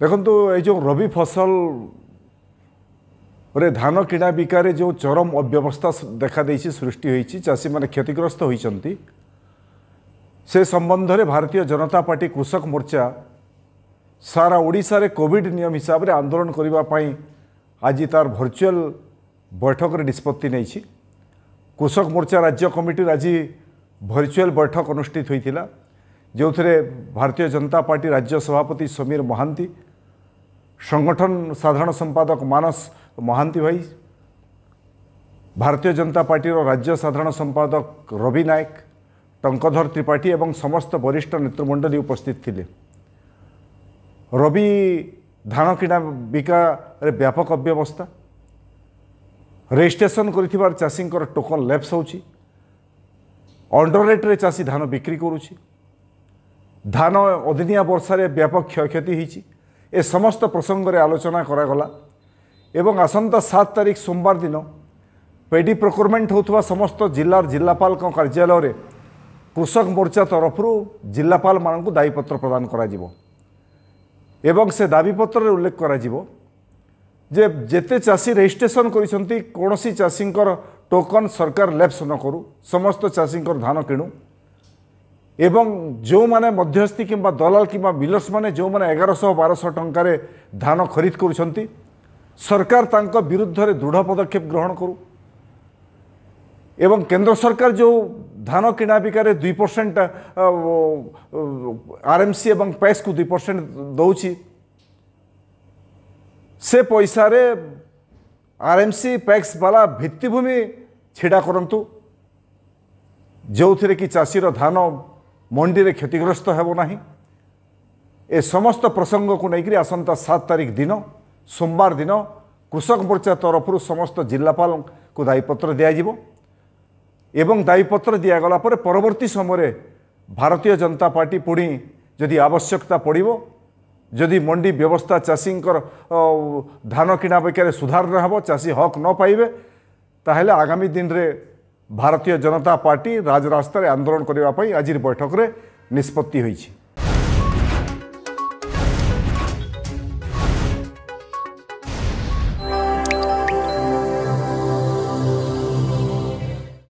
ଦେଖନ୍ତୁ ଏ ଯେଉଁ ରବି ଫସଲରେ ଧାନ କିଣାବିକାରେ ଯେଉଁ ଚରମ ଅବ୍ୟବସ୍ଥା ଦେଖାଦେଇଛି ସୃଷ୍ଟି ହୋଇଛି ଚାଷୀମାନେ କ୍ଷତିଗ୍ରସ୍ତ ହୋଇଛନ୍ତି ସେ ସମ୍ବନ୍ଧରେ ଭାରତୀୟ ଜନତା ପାର୍ଟି କୃଷକ ମୋର୍ଚ୍ଚା ସାରା ଓଡ଼ିଶାରେ କୋଭିଡ଼ ନିୟମ ହିସାବରେ ଆନ୍ଦୋଳନ କରିବା ପାଇଁ ଆଜି ତାର ଭର୍ଚୁଆଲ୍ ବୈଠକରେ ନିଷ୍ପତ୍ତି ନେଇଛି କୃଷକ ମୋର୍ଚ୍ଚା ରାଜ୍ୟ କମିଟିର ଆଜି ଭର୍ଚୁଆଲ୍ ବୈଠକ ଅନୁଷ୍ଠିତ ହୋଇଥିଲା ଯେଉଁଥିରେ ଭାରତୀୟ ଜନତା ପାର୍ଟି ରାଜ୍ୟ ସଭାପତି ସମୀର ମହାନ୍ତି সংগঠন সাধারণ সম্পাদক মানস মহান্তি ভাই ভারতীয় জনতা পার্টির রাজ্য সাধারণ সম্পাদক রবি নায়ক টঙ্কধর ত্রিপাঠী এবং সমস্ত বরিষ্ঠ নেতৃমণ্ডলী উপস্থিত লে রবি ধান কিণা বিকারে ব্যাপক অব্যবস্থা রেজিষ্ট্রেসন করে চাষীঙ্কর টোকন লেপস হচ্ছে অন্ডর রেট্রে চাষী ধান বিক্রি করুছি ধান অদিনিয়া বর্ষার ব্যাপক ক্ষয়ক্ষতি হয়েছে ଏ ସମସ୍ତ ପ୍ରସଙ୍ଗରେ ଆଲୋଚନା କରାଗଲା ଏବଂ ଆସନ୍ତା ସାତ ତାରିଖ ସୋମବାର ଦିନ ପେଡ଼ି ପ୍ରୋକ୍ୟୁରମେଣ୍ଟ ହେଉଥିବା ସମସ୍ତ ଜିଲ୍ଲାର ଜିଲ୍ଲାପାଳଙ୍କ କାର୍ଯ୍ୟାଳୟରେ କୃଷକ ମୋର୍ଚ୍ଚା ତରଫରୁ ଜିଲ୍ଲାପାଳମାନଙ୍କୁ ଦାବିପତ୍ର ପ୍ରଦାନ କରାଯିବ ଏବଂ ସେ ଦାବିପତ୍ରରେ ଉଲ୍ଲେଖ କରାଯିବ ଯେ ଯେତେ ଚାଷୀ ରେଜିଷ୍ଟ୍ରେସନ କରିଛନ୍ତି କୌଣସି ଚାଷୀଙ୍କର ଟୋକନ୍ ସରକାର ଲେପ୍ସ ନ କରୁ ସମସ୍ତ ଚାଷୀଙ୍କର ଧାନ କିଣୁ এবং ଯେଉଁମାନେ ମଧ୍ୟସ୍ଥି କିମ୍ବା ଦଲାଲ କିମ୍ବା ମିଲର୍ସମାନେ ଯେଉଁମାନେ ଏଗାରଶହ ବାରଶହ ଟଙ୍କାରେ ଧାନ ଖରିଦ କରୁଛନ୍ତି ସରକାର ତାଙ୍କ ବିରୁଦ୍ଧରେ ଦୃଢ଼ ପଦକ୍ଷେପ ଗ୍ରହଣ କରୁ ଏବଂ କେନ୍ଦ୍ର ସରକାର ଯେଉଁ ଧାନ କିଣାବିକାରେ ଦୁଇ ପରସେଣ୍ଟ ଆର୍ଏମ୍ସି ଏବଂ ପେସ୍କୁ ଦୁଇ ପରସେଣ୍ଟ ଦେଉଛି ସେ ପଇସାରେ ଆର୍ଏମ୍ସି ପ୍ୟାକ୍ସ ବାଲା ଭିତ୍ତିଭୂମି ଛିଡ଼ା କରନ୍ତୁ ଯେଉଁଥିରେ କି ଚାଷୀର ଧାନ ମଣ୍ଡିରେ କ୍ଷତିଗ୍ରସ୍ତ ହେବ ନାହିଁ ଏ ସମସ୍ତ ପ୍ରସଙ୍ଗକୁ ନେଇକରି ଆସନ୍ତା ସାତ ତାରିଖ ଦିନ ସୋମବାର ଦିନ କୃଷକ ମୋର୍ଚ୍ଚା ତରଫରୁ ସମସ୍ତ ଜିଲ୍ଲାପାଳଙ୍କୁ ଦାୟୀପତ୍ର ଦିଆଯିବ ଏବଂ ଦାୟୀପତ୍ର ଦିଆଗଲା ପରେ ପରବର୍ତ୍ତୀ ସମୟରେ ଭାରତୀୟ ଜନତା ପାର୍ଟି ପୁଣି ଯଦି ଆବଶ୍ୟକତା ପଡ଼ିବ ଯଦି ମଣ୍ଡି ବ୍ୟବସ୍ଥା ଚାଷୀଙ୍କର ଧାନ କିଣା ଅପେକ୍ଷାରେ ସୁଧାର ନ ହେବ ଚାଷୀ ହକ୍ ନ ପାଇବେ ତାହେଲେ ଆଗାମୀ ଦିନରେ ଭାରତୀୟ ଜନତା ପାର୍ଟି ରାଜରାସ୍ତାରେ ଆନ୍ଦୋଳନ କରିବା ପାଇଁ ଆଜିର ବୈଠକରେ ନିଷ୍ପତ୍ତି ହୋଇଛି